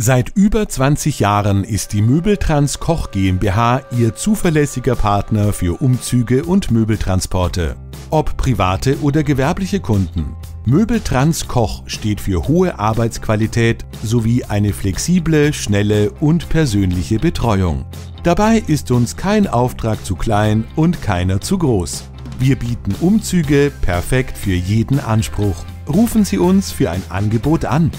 Seit über 20 Jahren ist die Möbeltrans Koch GmbH Ihr zuverlässiger Partner für Umzüge und Möbeltransporte. Ob private oder gewerbliche Kunden. Möbeltrans Koch steht für hohe Arbeitsqualität sowie eine flexible, schnelle und persönliche Betreuung. Dabei ist uns kein Auftrag zu klein und keiner zu groß. Wir bieten Umzüge perfekt für jeden Anspruch. Rufen Sie uns für ein Angebot an.